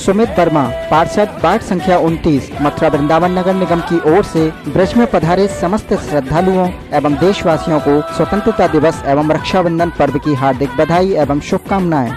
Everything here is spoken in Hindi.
सुमित वर्मा, पार्षद वार्ड संख्या 29 मथुरा वृंदावन नगर निगम की ओर से ब्रज में पधारे समस्त श्रद्धालुओं एवं देशवासियों को स्वतंत्रता दिवस एवं रक्षाबंधन पर्व की हार्दिक बधाई एवं शुभकामनाएँ।